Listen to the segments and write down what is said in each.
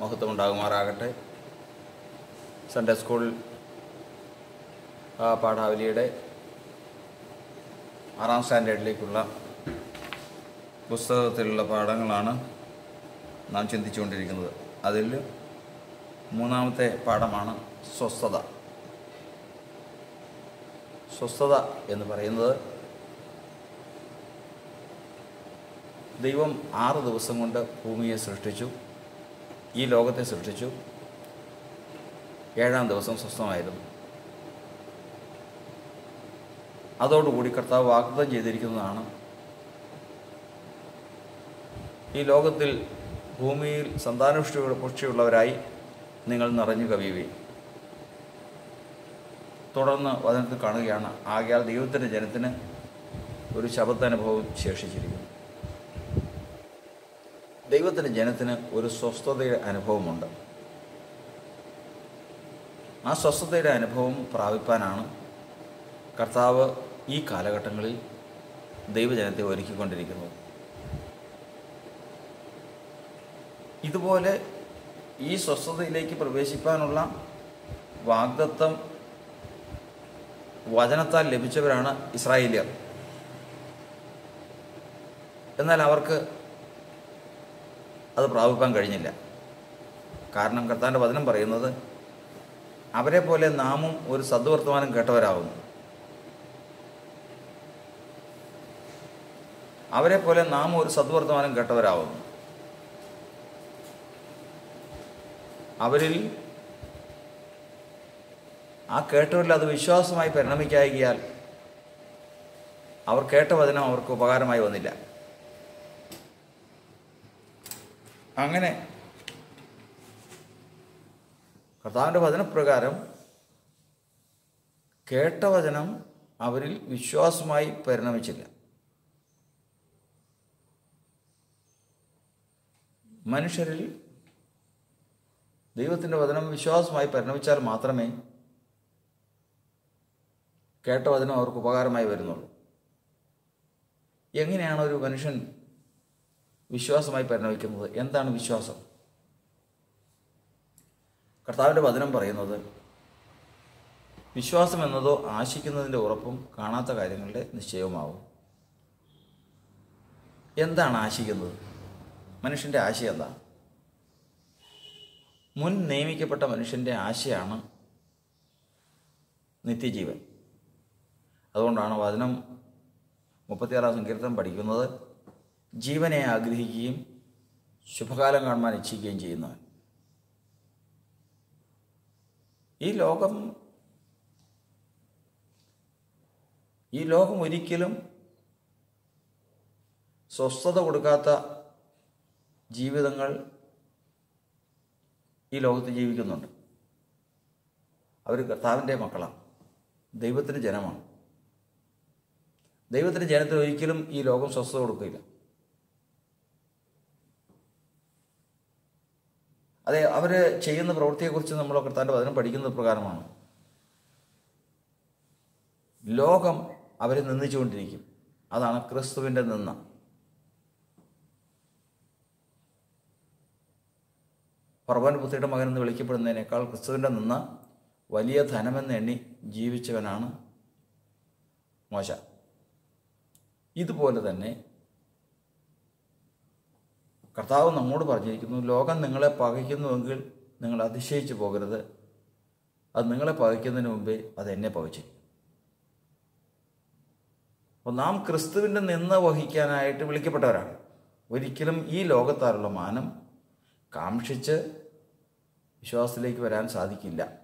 മഹത്വം ഉണ്ടാകുമാറാകട്ടെ Sunday school പാഠാവലിയുടെ ആറാം സ്റ്റാൻഡേർഡിലേക്കുള്ള പുസ്തകത്തിലുള്ള പാഠങ്ങളാണ് നാം ചിന്തിച്ചുകൊണ്ടിരിക്കുന്നത്. അതിൽ മൂന്നാമത്തെ പാഠമാണ് സ്വസ്ഥത. സ്വസ്ഥത എന്ന് പറയുന്നത് ദൈവം ആറ് ദിവസം കൊണ്ട് ഭൂമിയെ സൃഷ്ടിച്ചു. ഈ ലോകത്തെ സൃഷ്ടിച്ചു. ഏഴാം ദിവസം സ്വസ്ഥമായിരുന്നു. അതോടുകൂടി കർത്താവ് വാഗ്ദാനം ചെയ്തിരിക്കുന്നതാണ്. ഈ ലോകത്തിൽ ഭൂമിയിൽ സന്താനപുഷ്ടിയുടെ പുഷ്ടിയുള്ളവരായി നിങ്ങൾ നിറഞ്ഞു കവിയുകയും തുടർന്ന് വചനത്തിൽ കാണുകയാണ് ആകയാൽ ദൈവത്തിന്റെ ജനത്തിന് ഒരു ശബദാനുഭവം ശേഷിച്ചിരിക്കുന്നു. ദൈവത്തിന്റെ ജനത്തിന് ഒരു സ്വസ്ഥതയുടെ അനുഭവമുണ്ട്. ആ സ്വസ്ഥതയുടെ അനുഭവം പ്രാപിപ്പാനാണ് കർത്താവ് ഈ കാലഘട്ടങ്ങളിൽ ദൈവജനത്തെ ഒരുക്കിക്കൊണ്ടിരിക്കുന്നത്. ഇതുപോലെ ഈ സ്വസ്ഥതയിലേക്ക് പ്രവേശിപ്പാനുള്ള വാഗ്ദത്തം വചനത്താൽ ലഭിച്ചവരാണ് ഇസ്രായേലിയർ. എന്നാൽ അവർക്ക് അത് പ്രാപിപ്പാൻ കഴിഞ്ഞില്ല. കാരണം കർത്താന്റെ വചനം പറയുന്നത് അവരെ പോലെ നാമും ഒരു സദ്വർത്തമാനം കേട്ടവരാകുന്നു. അവരെ പോലെ നാമും ഒരു സദ്വർത്തമാനം കേട്ടവരാകുന്നു. അവരിൽ ആ കേട്ടവരിൽ അത് വിശ്വാസമായി പരിണമിക്കായികയാൽ അവർ കേട്ട വചനം അവർക്ക് ഉപകാരമായി വന്നില്ല. അങ്ങനെ. കർത്താവിന്റെ വചനപ്രകാരം കേട്ട വചനം അവരിൽ വിശ്വാസമായി പരിണമിച്ചില്ല. മനുഷ്യരിൽ ദൈവത്തിന്റെ വചനം വിശ്വാസമായി പരിണമിച്ചാൽ മാത്രമേ കേട്ട വചനം അവർക്ക് ഉപകാരമായി വരുന്നുള്ളൂ. എങ്ങനെയാണ് ഒരു മനുഷ്യൻ വിശ്വാസമായി പരിണമിക്കുന്നത് എന്താണ് വിശ്വാസം? കർത്താവിന്റെ വചനം പറയുന്നത് വിശ്വാസം എന്നതോ ആശിക്കുന്നതിന്റെ ഉറപ്പും കാണാത്ത കാര്യങ്ങളുടെ നിശ്ചയവുമാവും. എന്താണ് ആശിക്കുന്നത്? മനുഷ്യന്റെ ആശയം എന്താ? മുൻ നിയമിക്കപ്പെട്ട മനുഷ്യന്റെ ആശയാണ് നിത്യജീവൻ. അതുകൊണ്ടാണ് വചനം മുപ്പത്തിയാറാം സങ്കീർത്തനം പഠിക്കുന്നത് ജീവനെ ആഗ്രഹിക്കുകയും ശുഭകാലം കാണുവാൻ ഇച്ഛിക്കുകയും ചെയ്യുന്നവൻ. ഈ ലോകം ഈ ലോകം ഒരിക്കലും സ്വസ്ഥത കൊടുക്കാത്ത ജീവിതങ്ങൾ ഈ ലോകത്ത് ജീവിക്കുന്നുണ്ട്. അവർ കർത്താവിന്റെ മക്കളാണ്. ദൈവത്തിന്റെ ജനമാണ്. ദൈവത്തിന്റെ ജനത്തിന് ഒരിക്കലും ഈ ലോകം സ്വസ്ഥത കൊടുക്കില്ല. അതെ അവർ ചെയ്യുന്ന പ്രവൃത്തിയെക്കുറിച്ച് നമ്മൾ കർത്താന്റെ വചനം പഠിക്കുന്നത് പ്രകാരമാണ്. ലോകം അവരെ നിന്ദിച്ചുകൊണ്ടിരിക്കും. അതാണ് ക്രിസ്തുവിന്റെ നിന്ന പറവൻ മകൻ എന്ന് വിളിക്കപ്പെടുന്നതിനേക്കാൾ ക്രിസ്തുവിന്റെ നിന്ന വലിയ ധനമെന്ന് എണ്ണി ജീവിച്ചവനാണ് മോശ. ഇതുപോലെ തന്നെ കർത്താവ് നമ്മോട് പറഞ്ഞിരിക്കുന്നു ലോകം നിങ്ങളെ പകയ്ക്കുന്നുവെങ്കിൽ നിങ്ങൾ അതിശയിച്ചു പോകരുത്. അത് നിങ്ങളെ പകയ്ക്കുന്നതിന് മുമ്പേ അത് എന്നെ പകച്ചിരിക്കും. അപ്പോൾ നാം ക്രിസ്തുവിന്റെ നിന്ന് വഹിക്കാനായിട്ട് വിളിക്കപ്പെട്ടവരാണ്. ഒരിക്കലും ഈ ലോകത്താരുള്ള മാനം കാക്ഷിച്ച് വിശ്വാസത്തിലേക്ക് വരാൻ സാധിക്കില്ല.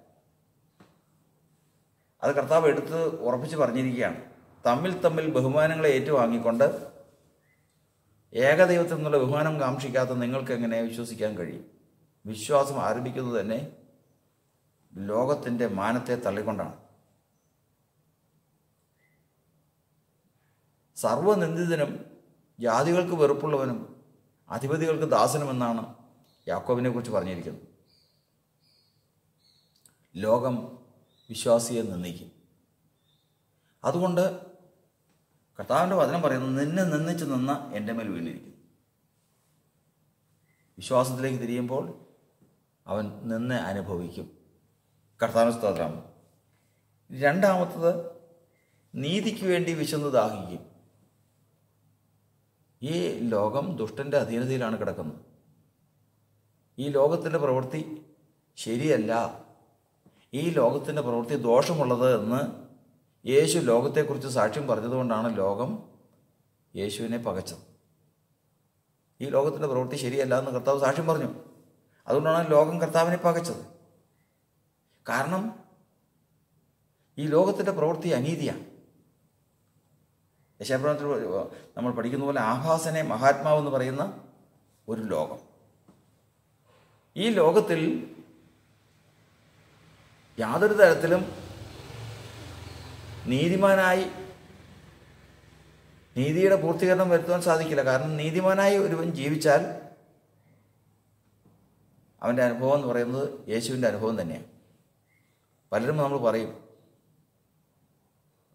അത് കർത്താവ് എടുത്ത് ഉറപ്പിച്ച് പറഞ്ഞിരിക്കുകയാണ്. തമ്മിൽ തമ്മിൽ ബഹുമാനങ്ങളെ ഏറ്റുവാങ്ങിക്കൊണ്ട് ഏകദൈവത്തിൽ നിന്നുള്ള ബഹുമാനം കാക്ഷിക്കാത്ത നിങ്ങൾക്ക് എങ്ങനെ വിശ്വസിക്കാൻ കഴിയും? വിശ്വാസം ആരംഭിക്കുന്നത് തന്നെ ലോകത്തിന്റെ മാനത്തെ തള്ളിക്കൊണ്ടാണ്. സർവനിന്ദിതനും ജാതികൾക്ക് വെറുപ്പുള്ളവനും അധിപതികൾക്ക് ദാസനുമെന്നാണ് യാക്കോബിനെ കുറിച്ച് പറഞ്ഞിരിക്കുന്നത്. ലോകം വിശ്വാസിയെ നിന്ദിക്കും. അതുകൊണ്ട് കർത്താവിന്റെ വചനം പറയുന്നത് നിന്നെ നിന്നിച്ച് നിന്ന എന്റെ മേൽ വീണിരിക്കുന്നു. വിശ്വാസത്തിലേക്ക് തിരിയുമ്പോൾ അവൻ നിന്ന് അനുഭവിക്കും. കർത്താവ് സ്തോത്രം. രണ്ടാമത്തത് നീതിക്ക് വേണ്ടി വിശന്ന് ദാഹിക്കും. ഈ ലോകം ദുഷ്ടന്റെ അധീനതയിലാണ് കിടക്കുന്നത്. ഈ ലോകത്തിന്റെ പ്രവൃത്തി ശരിയല്ല. ഈ ലോകത്തിന്റെ പ്രവൃത്തി ദോഷമുള്ളത് എന്ന് യേശു ലോകത്തെക്കുറിച്ച് സാക്ഷ്യം പറഞ്ഞതുകൊണ്ടാണ് ലോകം യേശുവിനെ പകച്ചത്. ഈ ലോകത്തിന്റെ പ്രവൃത്തി ശരിയല്ല എന്ന് കർത്താവ് സാക്ഷ്യം പറഞ്ഞു. അതുകൊണ്ടാണ് ലോകം കർത്താവിനെ പകച്ചത്. കാരണം ഈ ലോകത്തിന്റെ പ്രവൃത്തി അനീതിയാണ്. യശാപ്രവണത്തിൽ നമ്മൾ പഠിക്കുന്ന പോലെ ആഭാസനെ മഹാത്മാവ് എന്ന് പറയുന്ന ഒരു ലോകം. ഈ ലോകത്തിൽ യാതൊരു തരത്തിലും നീതിമാനായി നീതിയുടെ പൂർത്തീകരണം വരുത്തുവാൻ സാധിക്കില്ല. കാരണം നീതിമാനായി ഒരുവൻ ജീവിച്ചാൽ അവന്റെ അനുഭവം എന്ന് പറയുന്നത് യേശുവിന്റെ അനുഭവം തന്നെയാണ്. പലരും നമ്മൾ പറയും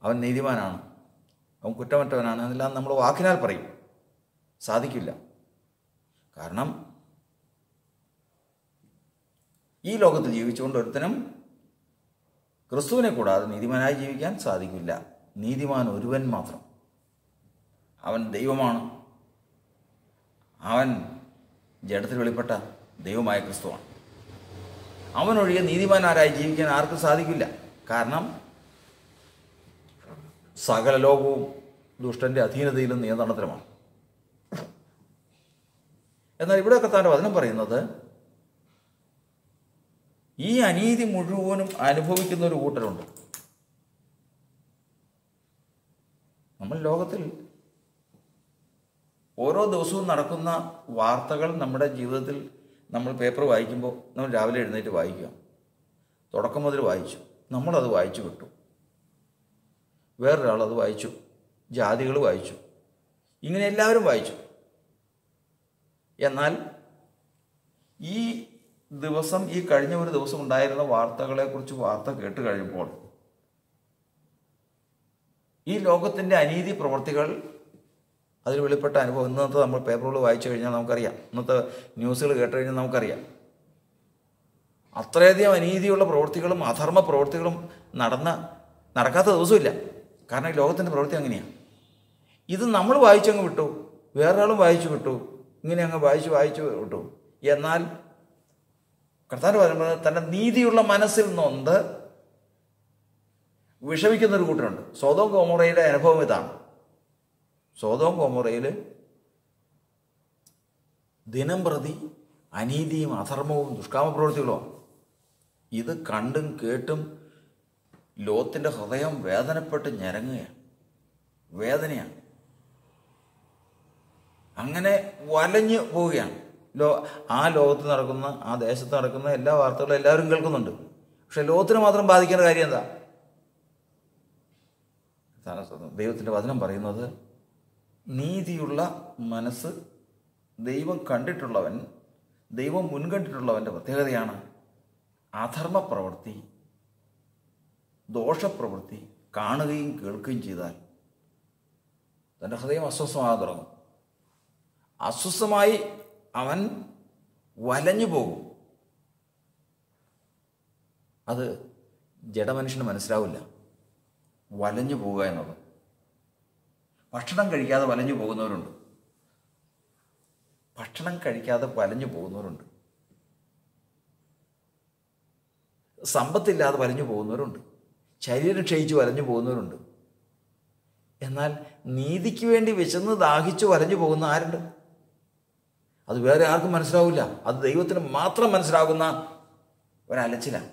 അവൻ നീതിമാനാണ് അവൻ കുറ്റമറ്റവനാണ് എന്നെല്ലാം നമ്മൾ വാക്കിനാൽ പറയും. സാധിക്കില്ല. കാരണം ഈ ലോകത്ത് ജീവിച്ചുകൊണ്ട് ഒരുത്തനും ക്രിസ്തുവിനെ കൂടാതെ നീതിമാനായി ജീവിക്കാൻ സാധിക്കില്ല. നീതിമാൻ ഒരുവൻ മാത്രം. അവൻ ദൈവമാണ്. അവൻ ജഡത്തിൽ വെളിപ്പെട്ട ദൈവമായ ക്രിസ്തുവാണ്. അവനൊഴികെ നീതിമാനാരായി ജീവിക്കാൻ ആർക്കും സാധിക്കില്ല. കാരണം സകല ലോകവും ദുഷ്ടന്റെ അധീനതയിലും നിയന്ത്രണത്തിലുമാണ്. എന്നാൽ ഇവിടെ കത്താന്റെ വചനം പറയുന്നത് ഈ അനീതി മുഴുവനും അനുഭവിക്കുന്ന ഒരു കൂട്ടരുണ്ട്. നമ്മൾ ലോകത്തിൽ ഓരോ ദിവസവും നടക്കുന്ന വാർത്തകൾ നമ്മുടെ ജീവിതത്തിൽ നമ്മൾ പേപ്പർ വായിക്കുമ്പോൾ നമ്മൾ രാവിലെ എഴുന്നേറ്റ് വായിക്കുക തുടക്കം മുതൽ വായിച്ചു. നമ്മളത് വായിച്ചു വിട്ടു. വേറൊരാളത് വായിച്ചു. ജാതികൾ വായിച്ചു. ഇങ്ങനെ എല്ലാവരും വായിച്ചു. എന്നാൽ ഈ ദിവസം ഈ കഴിഞ്ഞ ഒരു ദിവസം ഉണ്ടായിരുന്ന വാർത്തകളെക്കുറിച്ച് വാർത്ത കേട്ട് കഴിയുമ്പോൾ ഈ ലോകത്തിന്റെ അനീതി പ്രവർത്തികൾ അതിൽ വെളിപ്പെട്ട അനുഭവം ഇന്നത്തെ നമ്മൾ പേപ്പറുകൾ വായിച്ചു കഴിഞ്ഞാൽ നമുക്കറിയാം. ഇന്നത്തെ ന്യൂസുകൾ കേട്ട് കഴിഞ്ഞാൽ നമുക്കറിയാം. അത്രയധികം അനീതിയുള്ള പ്രവൃത്തികളും അധർമ്മ പ്രവൃത്തികളും നടന്ന നടക്കാത്ത ദിവസമില്ല. കാരണം ഈ ലോകത്തിന്റെ പ്രവൃത്തി അങ്ങനെയാണ് ഇത് നമ്മൾ വായിച്ചങ്ങ് വിട്ടു വേറൊരാളും വായിച്ചു വിട്ടു ഇങ്ങനെ അങ്ങ് വായിച്ച് വായിച്ചു വിട്ടു. എന്നാൽ കർത്താവ് പറയുന്നത് തന്റെ നീതിയുള്ള മനസ്സിൽ നൊന്ത് വിഷമിക്കുന്ന ഒരു കൂട്ടരുണ്ട്. സ്വതം കോമുറയുടെ അനുഭവം ഇതാണ്. സ്വതവും കോമുറയിൽ ദിനം പ്രതി അനീതിയും അധർമ്മവും ദുഷ്കാമ പ്രവൃത്തികളുമാണ് ഇത് കണ്ടും കേട്ടും ലോത്തിന്റെ ഹൃദയം വേദനപ്പെട്ട് ഞരങ്ങുകയാണ്. വേദനയാണ്. അങ്ങനെ വലഞ്ഞു പോവുകയാണ്. ലോ ആ ലോകത്ത് നടക്കുന്ന ആ ദേശത്ത് നടക്കുന്ന എല്ലാ വാർത്തകളും എല്ലാവരും കേൾക്കുന്നുണ്ട്. പക്ഷെ ലോകത്തിന് മാത്രം ബാധിക്കേണ്ട കാര്യം എന്താ? ദൈവത്തിന്റെ വചനം പറയുന്നത്. നീതിയുള്ള മനസ്സ് ദൈവം കണ്ടിട്ടുള്ളവൻ ദൈവം മുൻകണ്ടിട്ടുള്ളവന്റെ പ്രത്യേകതയാണ് അധർമ്മ പ്രവൃത്തി ദോഷപ്രവൃത്തി കാണുകയും കേൾക്കുകയും ചെയ്താൽ തന്റെ ഹൃദയം അസ്വസ്ഥമാകാൻ തുടങ്ങും. അസ്വസ്ഥമായി അവൻ വലഞ്ഞു പോകും. അത് ജഡമനുഷ്യന് മനസ്സിലാവില്ല. വലഞ്ഞു പോവുക എന്നുള്ളത് ഭക്ഷണം കഴിക്കാതെ വലഞ്ഞു പോകുന്നവരുണ്ട്. ഭക്ഷണം കഴിക്കാതെ വലഞ്ഞു പോകുന്നവരുണ്ട്. സമ്പത്തില്ലാതെ വലഞ്ഞു പോകുന്നവരുണ്ട്. ശരീരം ക്ഷയിച്ച് വലഞ്ഞു പോകുന്നവരുണ്ട്. എന്നാൽ നീതിക്ക് വേണ്ടി വിശന്ന് ദാഹിച്ചു വലഞ്ഞു പോകുന്ന ആരുണ്ട്? അത് വേറെ ആർക്കും മനസ്സിലാവില്ല. അത് ദൈവത്തിന് മാത്രം മനസ്സിലാകുന്ന ഒരലച്ചിലാണ്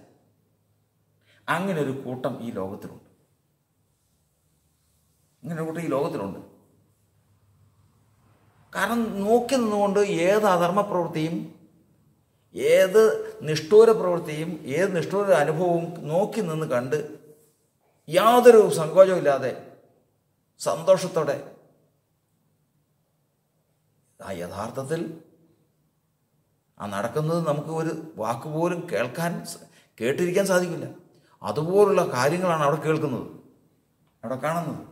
അങ്ങനെ ഒരു കൂട്ടം ഈ ലോകത്തിലുണ്ട്. അങ്ങനെ ഒരു കൂട്ടം ഈ ലോകത്തിലുണ്ട്. കാരണം നോക്കി നിന്നുകൊണ്ട് ഏത് അധർമ്മ പ്രവൃത്തിയും ഏത് നിഷ്ഠൂര പ്രവൃത്തിയും ഏത് നിഷ്ഠൂര അനുഭവവും നോക്കി നിന്ന് കണ്ട് യാതൊരു സങ്കോചവും ഇല്ലാതെ സന്തോഷത്തോടെ ആ യഥാർത്ഥത്തിൽ ആ നടക്കുന്നത് നമുക്ക് ഒരു വാക്ക് പോലും കേൾക്കാൻ കേട്ടിരിക്കാൻ സാധിക്കില്ല. അതുപോലുള്ള കാര്യങ്ങളാണ് അവിടെ കേൾക്കുന്നത്. അവിടെ കാണുന്നത്.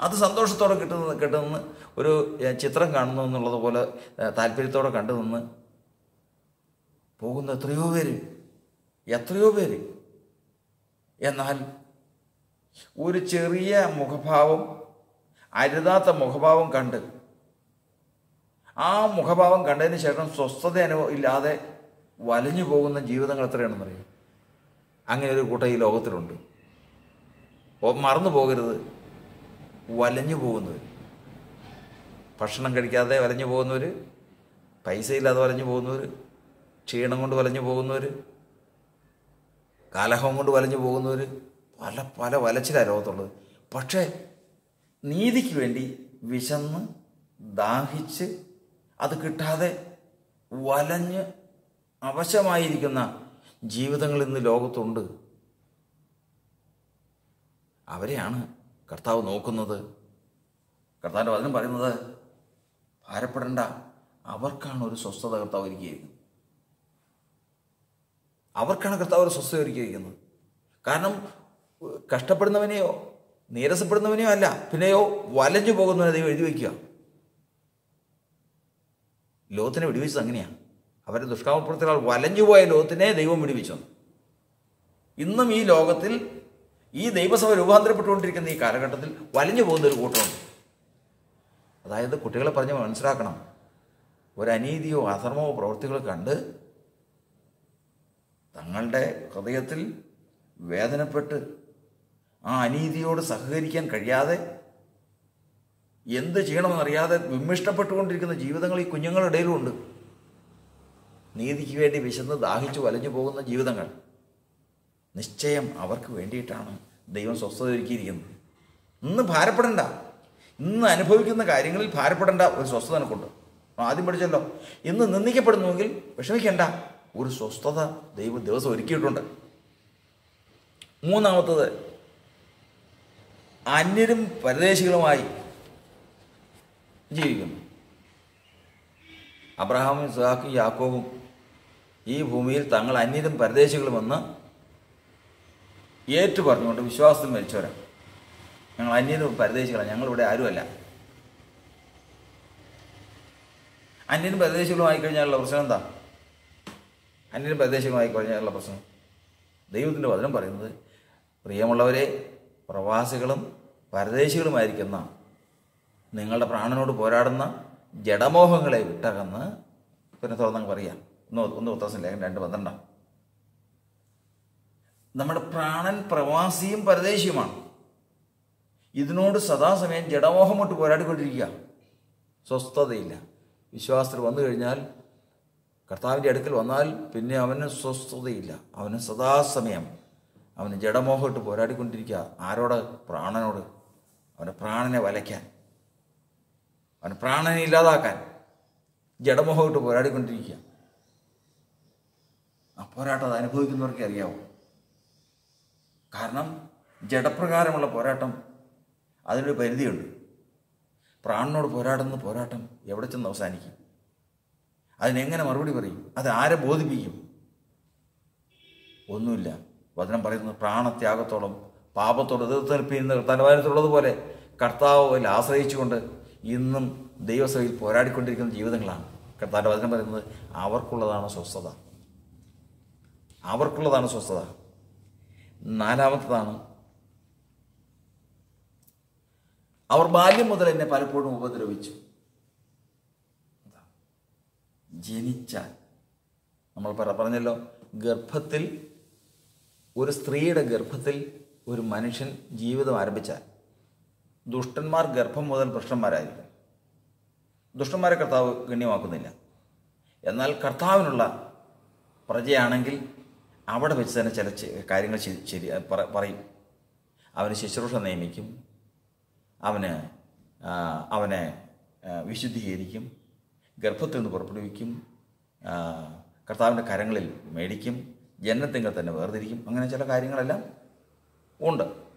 അത് സന്തോഷത്തോടെ കിട്ടുന്ന കിട്ടുന്ന ഒരു ചിത്രം കാണുന്നു എന്നുള്ളത് പോലെ താല്പര്യത്തോടെ കണ്ടു നിന്ന് പോകുന്ന എത്രയോ പേര് എത്രയോ പേര്. എന്നാൽ ഒരു ചെറിയ മുഖഭാവം അരുതാത്ത മുഖഭാവം കണ്ട് ആ മുഖഭാവം കണ്ടതിന് ശേഷം സ്വസ്ഥത അനുഭവം ഇല്ലാതെ വലഞ്ഞു പോകുന്ന ജീവിതങ്ങൾ എത്രയാണെന്നറിയാം അങ്ങനെ ഒരു കൂട്ടം ഈ ലോകത്തിലുണ്ട്. മറന്നു പോകരുത്. വലഞ്ഞു പോകുന്നവർ ഭക്ഷണം കഴിക്കാതെ വലഞ്ഞു പോകുന്നവർ പൈസ ഇല്ലാതെ വലഞ്ഞു പോകുന്നവർ ക്ഷീണം കൊണ്ട് വലഞ്ഞു പോകുന്നവർ കലഹം കൊണ്ട് വലഞ്ഞു പോകുന്നവർ പല പല വലച്ചിലാണ് ലോകത്തുള്ളത്. പക്ഷേ നീതിക്ക് വേണ്ടി വിശന്ന് ദാഹിച്ച് അത് കിട്ടാതെ വലഞ്ഞ് അവശമായിരിക്കുന്ന ജീവിതങ്ങൾ ഇന്ന് ലോകത്തുണ്ട്. അവരെയാണ് കർത്താവ് നോക്കുന്നത്. കർത്താവിന്റെ വചനം പറയുന്നത് ഭാരപ്പെടേണ്ട അവർക്കാണ് ഒരു സ്വസ്ഥത കർത്താവ് ഒരുക്കിയിരിക്കുന്നത്. അവർക്കാണ് കർത്താവ് ഒരു സ്വസ്ഥത ഒരുക്കിയിരിക്കുന്നത്. കാരണം കഷ്ടപ്പെടുന്നവനെയോ നീരസപ്പെടുന്നവനെയോ അല്ല പിന്നെയോ വലഞ്ഞു പോകുന്നവനെ ദൈവം എഴുതി വയ്ക്കുക ലോകത്തിനെ വിടുവിച്ചത് അങ്ങനെയാണ്. അവരുടെ ദുഷ്കാമപ്രവർത്തികളാൽ വലഞ്ഞുപോയ ലോകത്തിനെ ദൈവം വിടുവിച്ചു. ഇന്നും ഈ ലോകത്തിൽ ഈ ദൈവസഭ രൂപാന്തരപ്പെട്ടുകൊണ്ടിരിക്കുന്ന ഈ കാലഘട്ടത്തിൽ വലഞ്ഞു പോകുന്ന ഒരു കൂട്ടമുണ്ട്. അതായത് കുട്ടികളെ പറഞ്ഞ് മനസ്സിലാക്കണം. ഒരു അധർമ്മമോ പ്രവൃത്തികളോ കണ്ട് തങ്ങളുടെ ഹൃദയത്തിൽ വേദനപ്പെട്ട് ആ അനീതിയോട് സഹകരിക്കാൻ കഴിയാതെ എന്ത് ചെയ്യണമെന്നറിയാതെ വിമ്മിഷ്ടപ്പെട്ടുകൊണ്ടിരിക്കുന്ന ജീവിതങ്ങൾ ഈ കുഞ്ഞുങ്ങളുടെ ഇടയിലുമുണ്ട്. നീതിക്ക് വേണ്ടി വിശന്ന് ദാഹിച്ചു വലഞ്ഞു പോകുന്ന ജീവിതങ്ങൾ. നിശ്ചയം അവർക്ക് വേണ്ടിയിട്ടാണ് ദൈവം സ്വസ്ഥത ഒരുക്കിയിരിക്കുന്നത് ഇന്ന് ഭാരപ്പെടണ്ട. ഇന്ന് അനുഭവിക്കുന്ന കാര്യങ്ങളിൽ ഭാരപ്പെടേണ്ട ഒരു സ്വസ്ഥത എനിക്കുണ്ട് ആദ്യം പഠിച്ചല്ലോ. ഇന്ന് നിന്ദിക്കപ്പെടുന്നുവെങ്കിൽ വിഷമിക്കേണ്ട. ഒരു സ്വസ്ഥത ദൈവം ദിവസം ഒരുക്കിയിട്ടുണ്ട്. മൂന്നാമത്തത് അന്യരും പരദേശികളുമായി ജീവിക്കുന്നു. അബ്രഹാമും ഇസ്ഹാക്കും യാക്കോബും ഈ ഭൂമിയിൽ തങ്ങൾ അന്യരും പരദേശികളുമെന്ന് ഏറ്റു പറഞ്ഞുകൊണ്ട് വിശ്വാസത്തിൽ മരിച്ചവരാണ് ഞങ്ങൾ അന്യരും പരദേശികളാണ് ഞങ്ങളിവിടെ ആരുമല്ല. അന്യനും പരദേശികളുമായി കഴിഞ്ഞാലുള്ള പ്രശ്നം എന്താ? അന്യനും പരദേശികളുമായി കഴിഞ്ഞാലുള്ള പ്രശ്നം? ദൈവത്തിന്റെ വചനം പറയുന്നത് പ്രിയമുള്ളവരെ പ്രവാസികളും പരദേശികളുമായിരിക്കുന്ന നിങ്ങളുടെ പ്രാണനോട് പോരാടുന്ന ജഡമോഹങ്ങളെ വിട്ടകന്ന് പിന്നെ തുറന്നങ്ങ് പറയാം. ഒന്ന് ഒന്ന് ഉത്തരസം ലേഖനം രണ്ട് പന്ത്രണ്ടാം. നമ്മുടെ പ്രാണൻ പ്രവാസിയും പരദേശിയുമാണ്. ഇതിനോട് സദാസമയം ജഡമോഹം കൊണ്ട് പോരാടിക്കൊണ്ടിരിക്കുക. സ്വസ്ഥതയില്ല. വിശ്വാസത്തിൽ വന്നു കഴിഞ്ഞാൽ കർത്താവിന്റെ അടുക്കൽ വന്നാൽ പിന്നെ അവന് സ്വസ്ഥതയില്ല. അവന് സദാസമയം അവന് ജഡമോഹമിട്ട് പോരാടിക്കൊണ്ടിരിക്കുക. ആരോട് പ്രാണനോട്? അവന്റെ പ്രാണനെ വലയ്ക്കാൻ. അവന് പ്രാണനെ ഇല്ലാതാക്കാൻ ജഡമുഖമായിട്ട് പോരാടിക്കൊണ്ടിരിക്കുക. ആ പോരാട്ടം അത് അനുഭവിക്കുന്നവർക്കേ അറിയാവൂ. കാരണം ജഡപ്രകാരമുള്ള പോരാട്ടം അതിനൊരു പരിധിയുണ്ട്. പ്രാണനോട് പോരാടുന്ന പോരാട്ടം എവിടെ ചെന്ന് അവസാനിക്കും? അതിനെങ്ങനെ മറുപടി പറയും? അത് ആരെ ബോധിപ്പിക്കും? ഒന്നുമില്ല. വചനം പറയുന്നത് പ്രാണത്യാഗത്തോളം പാപത്തോട് എതിർത്ത് നിൽപ്പിക്കുന്ന തലവാരത്തുള്ളതുപോലെ കർത്താവിൽ ആശ്രയിച്ചുകൊണ്ട് ഇന്നും ദൈവസഭയിൽ പോരാടിക്കൊണ്ടിരിക്കുന്ന ജീവിതങ്ങളാണ്. കർത്താവിന്റെ വചനം പറയുന്നത് അവർക്കുള്ളതാണ് സ്വസ്ഥത. അവർക്കുള്ളതാണ് സ്വസ്ഥത. നാലാമത്തതാണ് അവർ ബാല്യം മുതൽ എന്നെ പലപ്പോഴും ഉപദ്രവിച്ചു. ജനിച്ചാൽ നമ്മൾ പറ പറഞ്ഞല്ലോ ഗർഭത്തിൽ ഒരു സ്ത്രീയുടെ ഗർഭത്തിൽ ഒരു മനുഷ്യൻ ജീവിതം ആരംഭിച്ചാൽ ദുഷ്ടന്മാർ ഗർഭം മുതൽ പ്രശ്നന്മാരായിരിക്കും ദുഷ്ടന്മാരെ കർത്താവ് ഗണ്യമാക്കുന്നില്ല. എന്നാൽ കർത്താവിനുള്ള പ്രജയാണെങ്കിൽ അവിടെ വെച്ച് തന്നെ ചില കാര്യങ്ങൾ ശരി പറയും. അവന് ശുശ്രൂഷ നിയമിക്കും. അവന് അവനെ വിശുദ്ധീകരിക്കും. ഗർഭത്തിൽ നിന്ന് പുറപ്പെടുവിക്കും. കർത്താവിന്റെ കരങ്ങളിൽ മേടിക്കും. ജനനത്തിങ്ങൾ തന്നെ വേർതിരിക്കും. അങ്ങനെ ചില കാര്യങ്ങളെല്ലാം ഉണ്ട്.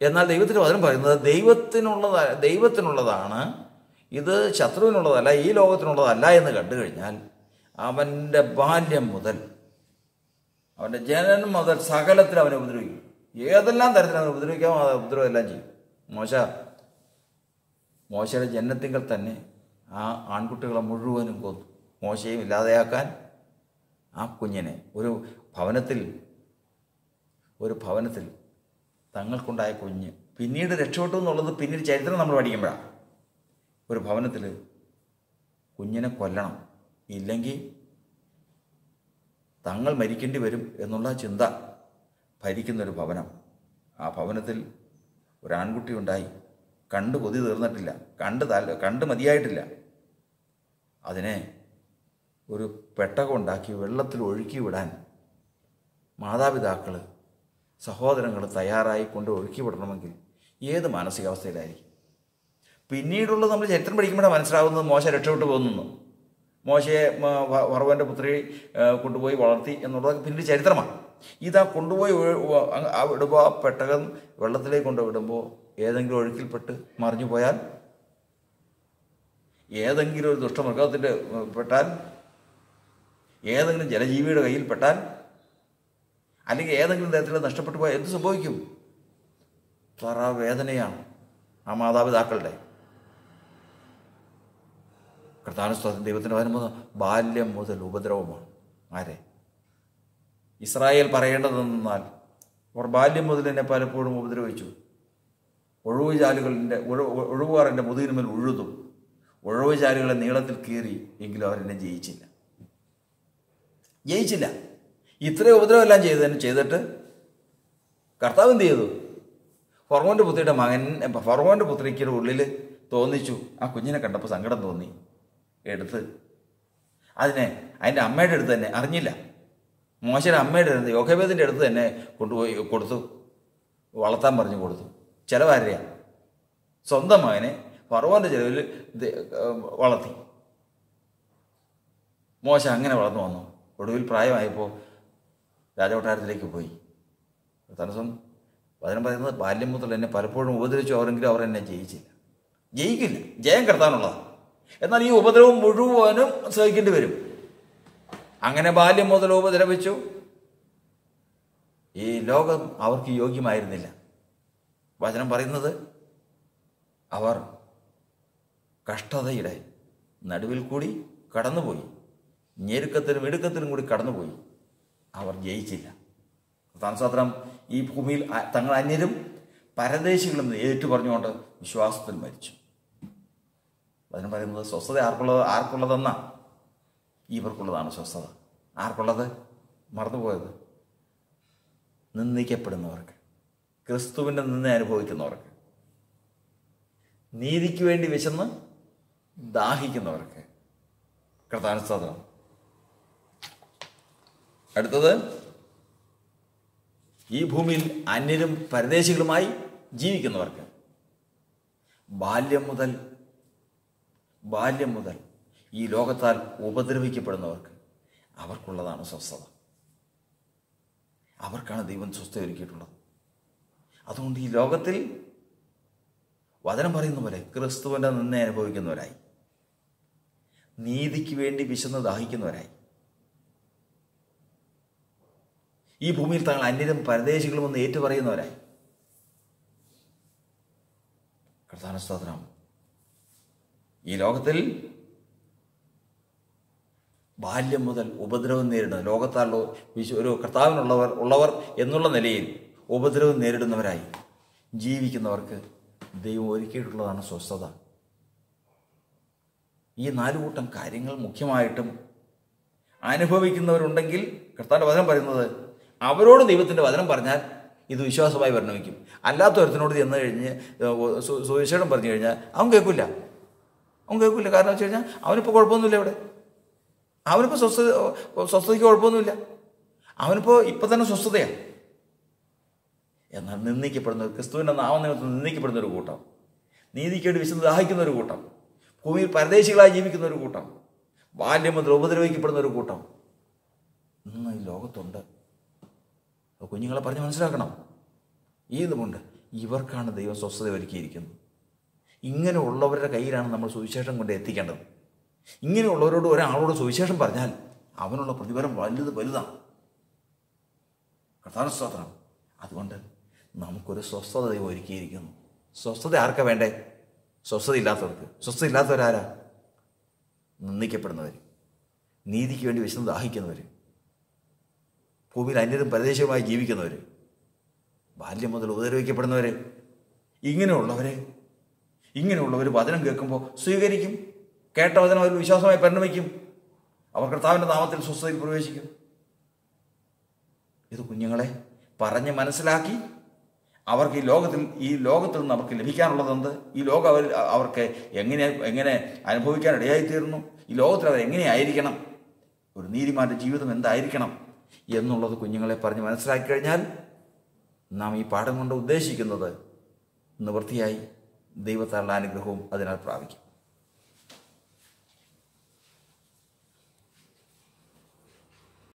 എന്നാൽ ദൈവത്തിന്റെ വചനം പറയുന്നത് ദൈവത്തിനുള്ളത ദൈവത്തിനുള്ളതാണ്. ഇത് ശത്രുവിനുള്ളതല്ല ഈ ലോകത്തിനുള്ളതല്ല എന്ന് കണ്ടു കഴിഞ്ഞാൽ അവന്റെ ബാല്യം മുതൽ അവന്റെ ജനനം മുതൽ സകലത്തിൽ അവനെ ഉപദ്രവിക്കും. ഏതെല്ലാം തരത്തിൽ അവനെ ഉപദ്രവിക്കാമോ അത് ഉപദ്രവം എല്ലാം ചെയ്യും. മോശ മോശയുടെ ജനനത്തിങ്കൽ തന്നെ ആ ആൺകുട്ടികളെ മുഴുവനും കൊന്നു. മോശയും ഇല്ലാതെയാക്കാൻ ആ കുഞ്ഞിനെ ഒരു ഭവനത്തിൽ ഒരു ഭവനത്തിൽ തങ്ങൾക്കുണ്ടായ കുഞ്ഞ്. പിന്നീട് രക്ഷപ്പെട്ടു എന്നുള്ളത് പിന്നീട് ചരിത്രം നമ്മൾ പഠിക്കുമ്പോഴാണ്. ഒരു ഭവനത്തിൽ കുഞ്ഞിനെ കൊല്ലണം. ഇല്ലെങ്കിൽ തങ്ങൾ മരിക്കേണ്ടി വരും എന്നുള്ള ചിന്ത ഭരിക്കുന്നൊരു ഭവനം. ആ ഭവനത്തിൽ ഒരു ആൺകുട്ടി ഉണ്ടായി. കണ്ട് കൊതി തീർന്നിട്ടില്ല. കണ്ട് താൽ കണ്ട് മതിയായിട്ടില്ല. അതിനെ ഒരു പെട്ടകം ഉണ്ടാക്കി വെള്ളത്തിൽ ഒഴുക്കി വിടാൻ മാതാപിതാക്കൾ സഹോദരങ്ങൾ തയ്യാറായി കൊണ്ട് ഒഴുക്കി വിടണമെങ്കിൽ ഏത് മാനസികാവസ്ഥയിലായിരിക്കും? പിന്നീടുള്ളത് നമ്മൾ ചരിത്രം പഠിക്കുമ്പോഴാണ് മനസ്സിലാവുന്നത് മോശ രക്ഷപ്പെട്ടു പോകുന്നു. മോശയെ വറവന്റെ പുത്രി കൊണ്ടുപോയി വളർത്തി എന്നുള്ളത് പിന്നീട് ചരിത്രമാണ്. ഇതാ കൊണ്ടുപോയി വിടുമ്പോൾ ആ പെട്ടകം വെള്ളത്തിലേക്ക് കൊണ്ട് വിടുമ്പോൾ ഏതെങ്കിലും ഒഴുക്കിൽപ്പെട്ട് മറിഞ്ഞു പോയാൽ ഏതെങ്കിലും ഒരു ദുഷ്ടമൃഗത്തിന്റെ പെട്ടാൽ ഏതെങ്കിലും ജലജീവിയുടെ കയ്യിൽ പെട്ടാൽ അല്ലെങ്കിൽ ഏതെങ്കിലും തരത്തിൽ നഷ്ടപ്പെട്ടു പോയാൽ എന്ത് സംഭവിക്കും? വേദനയാണ്. ആ മാതാപിതാക്കളുടെ. കർത്താനുസ്തോത്രം ദൈവത്തിന്റെ വരുമ്പോൾ ബാല്യം മുതൽ ഉപദ്രവമാണ്. ആരെ? ഇസ്രായേൽ പറയേണ്ടതെന്നാൽ അവർ ബാല്യം മുതൽ എന്നെ പലപ്പോഴും ഉപദ്രവിച്ചു. ഒഴിവുചാലുകളിന്റെ ഒഴിവുകാരന്റെ മുതുകിനുമേൽ ഉഴുതും. ഒഴിവുചാലുകളെ നീളത്തിൽ കീറി എങ്കിലും അവരെന്നെ ജയിച്ചില്ല. ജയിച്ചില്ല. ഇത്രയും ഉപദ്രവമെല്ലാം ചെയ്തതിന് ചെയ്തിട്ട് കർത്താവ് എന്ത് ചെയ്തു? ഫർമോന്റെ പുത്രിയുടെ മകൻ ഫർമോന്റെ പുത്രിക്കയുടെ ഉള്ളിൽ തോന്നിച്ചു. ആ കുഞ്ഞിനെ കണ്ടപ്പോൾ സങ്കടം തോന്നി. എടുത്ത്. അതിനെ അതിന്റെ അമ്മയുടെ അടുത്ത് തന്നെ അറിഞ്ഞില്ല. മോശയുടെ അമ്മയുടെ അടുത്ത് യോഗവേദിന്റെ അടുത്ത് തന്നെ കൊണ്ടുപോയി കൊടുത്തു. വളർത്താൻ പറഞ്ഞു കൊടുത്തു. ചിലവാരെയാണ് സ്വന്തം മകനെ ഫറവോന്റെ ചിലവിൽ വളർത്തി. മോശ അങ്ങനെ വളർന്നു വന്നു. ഒടുവിൽ പ്രായമായപ്പോൾ രാജകൊട്ടാരത്തിലേക്ക് പോയി. തനസം വചനം പറയുന്നത് ബാല്യം മുതൽ എന്നെ പലപ്പോഴും ഉപദ്രവിച്ചു. അവരെങ്കിലും അവർ എന്നെ ജയിച്ചില്ല. ജയിക്കില്ല. ജയം കിടത്താനുള്ളതാണ് എന്നാൽ ഈ ഉപദ്രവം മുഴുവനും സഹിക്കേണ്ടി വരും. അങ്ങനെ ബാല്യം മുതൽ ഉപദ്രവിച്ചു. ഈ ലോകം അവർക്ക് യോഗ്യമായിരുന്നില്ല. വചനം പറയുന്നത് അവർ കഷ്ടതയുടെ നടുവിൽ കൂടി കടന്നുപോയി. ഞെരുക്കത്തിലും ഇടുക്കത്തിലും കൂടി കടന്നുപോയി. അവർ ജയിച്ചില്ല. താൻസ്വാത്രം ഈ ഭൂമിയിൽ തങ്ങൾ അന്യരും പരദേശികളും ഏറ്റു പറഞ്ഞുകൊണ്ട് വിശ്വാസത്തിൽ മരിച്ചു. അതിന് പറയുന്നത് സ്വസ്ഥത ആർക്കുള്ളത് ആർക്കുള്ളതെന്നാ? ഇവർക്കുള്ളതാണ് സ്വസ്ഥത. ആർക്കുള്ളത്? മറന്നുപോയത്. നിന്ദിക്കപ്പെടുന്നവർക്ക്. ക്രിസ്തുവിന്റെ നിന്ന അനുഭവിക്കുന്നവർക്ക്. നീതിക്ക് വേണ്ടി വിശന്ന് ദാഹിക്കുന്നവർക്ക്. കർത്താനുസ്തോത്രം അടുത്തത് ഈ ഭൂമിയിൽ അന്യരും പരദേശികളുമായി ജീവിക്കുന്നവർക്ക്. ബാല്യം മുതൽ ബാല്യം മുതൽ ഈ ലോകത്താൽ ഉപദ്രവിക്കപ്പെടുന്നവർക്ക് അവർക്കുള്ളതാണ് സ്വസ്ഥത. അവർക്കാണ് ദൈവം സ്വസ്ഥ ഒരുക്കിയിട്ടുള്ളത് അതുകൊണ്ട് ഈ ലോകത്തിൽ വചനം പറയുന്ന പോലെ ക്രിസ്തുവിന്റെ നിന്നെ അനുഭവിക്കുന്നവരായി നീതിക്ക് വേണ്ടി വിശന്ന് ദാഹിക്കുന്നവരായി ഈ ഭൂമിയിൽ തങ്ങൾ അന്യരും പരദേശികളും ഒന്ന് ഏറ്റുപറയുന്നവരായി കർത്താന സ്തോത്രം. ഈ ലോകത്തിൽ ബാല്യം മുതൽ ഉപദ്രവം നേരിടുന്ന ലോകത്താലുള്ള വിശ്വ ഒരു കർത്താവിനുള്ളവർ ഉള്ളവർ എന്നുള്ള നിലയിൽ ഉപദ്രവം നേരിടുന്നവരായി ജീവിക്കുന്നവർക്ക് ദൈവം ഒരുക്കിയിട്ടുള്ളതാണ് സ്വസ്ഥത. ഈ നാലു കൂട്ടം കാര്യങ്ങൾ മുഖ്യമായിട്ടും അനുഭവിക്കുന്നവരുണ്ടെങ്കിൽ കർത്താവിന്റെ വചനം പറയുന്നത് അവരോട് ദൈവത്തിന്റെ വചനം പറഞ്ഞാൽ ഇത് വിശ്വാസമായി പരിണമിക്കും. അല്ലാത്ത ഒരുത്തിനോട് ചെന്ന് കഴിഞ്ഞ് സുവിശേഷം പറഞ്ഞു കഴിഞ്ഞാൽ അവൻ കേൾക്കില്ല അവൻ കേൾക്കില്ല കാരണം വെച്ച് കഴിഞ്ഞാൽ അവനിപ്പോൾ കുഴപ്പമൊന്നുമില്ല ഇവിടെ. അവനിപ്പോൾ സ്വസ്ഥത സ്വസ്ഥതയ്ക്ക് കുഴപ്പമൊന്നുമില്ല. അവനിപ്പോൾ ഇപ്പം തന്നെ സ്വസ്ഥതയാണ് എന്നാൽ നിന്ദിക്കപ്പെടുന്ന ക്രിസ്തുവിന്റെ നാമനിമിത്തം നിന്ദിക്കപ്പെടുന്ന ഒരു കൂട്ടം. നീതിക്കേണ്ടി വിശന്ന് ദാഹിക്കുന്ന ഒരു കൂട്ടം. ഭൂമിയിൽ പരദേശികളായി ജീവിക്കുന്ന ഒരു കൂട്ടം. ബാല്യം മുതൽ ഉപദ്രവിക്കപ്പെടുന്ന ഒരു കൂട്ടം. ഇന്ന് ഈ ലോകത്തുണ്ട്. കുഞ്ഞുങ്ങളെ പറഞ്ഞ് മനസ്സിലാക്കണം. ഈ ഇവർക്കാണ് ദൈവം സ്വസ്ഥത ഒരുക്കിയിരിക്കുന്നത്. ഇങ്ങനെയുള്ളവരുടെ കയ്യിലാണ് നമ്മൾ സുവിശേഷം കൊണ്ട് എത്തിക്കേണ്ടത്. ഇങ്ങനെയുള്ളവരോട് ഒരാളോട് സുവിശേഷം പറഞ്ഞാൽ അവനുള്ള പ്രതിഫലം വലുത് വലുതാണ്. കർത്താന സ്തോത്രം അതുകൊണ്ട് നമുക്കൊരു സ്വസ്ഥത ദൈവം ഒരുക്കിയിരിക്കുന്നു. സ്വസ്ഥത ആർക്കാ വേണ്ടേ? സ്വസ്ഥത ഇല്ലാത്തവർക്ക്. സ്വസ്ഥത ഇല്ലാത്തവരാരാ? നിന്ദിക്കപ്പെടുന്നവർ നീതിക്ക് വേണ്ടി വിശന്ന് ദാഹിക്കുന്നവർ ഭൂമിയിൽ അന്യരും പരദേശവുമായി ജീവിക്കുന്നവർ ബാല്യം മുതൽ ഉപദ്രവിക്കപ്പെടുന്നവർ ഇങ്ങനെയുള്ളവർ ഇങ്ങനെയുള്ളവർ വചനം കേൾക്കുമ്പോൾ സ്വീകരിക്കും കേട്ട വചനം അവർ വിശ്വാസമായി പരിണമിക്കും അവർ കർത്താവിന്റെ നാമത്തിൽ സ്വസ്ഥതയിൽ പ്രവേശിക്കും. ഇത് കുഞ്ഞുങ്ങളെ പറഞ്ഞ് മനസ്സിലാക്കി അവർക്ക് ഈ ലോകത്തിൽ ഈ ലോകത്തിൽ നിന്ന് അവർക്ക് ലഭിക്കാനുള്ളതെന്ത് ഈ ലോകം അവർ അവർക്ക് എങ്ങനെ എങ്ങനെ അനുഭവിക്കാൻ ഇടയായിത്തീരുന്നു? ഈ ലോകത്തിൽ അവർ എങ്ങനെയായിരിക്കണം? ഒരു നീതിമാന്റെ ജീവിതം എന്തായിരിക്കണം? എന്നുള്ളത് കുഞ്ഞുങ്ങളെ പറഞ്ഞ് മനസ്സിലാക്കി കഴിഞ്ഞാൽ നാം ഈ പാഠം കൊണ്ട് ഉദ്ദേശിക്കുന്നത് നിവൃത്തിയായി ദൈവത്താലുള്ള അനുഗ്രഹവും അതിനാൽ പ്രാപിക്കും.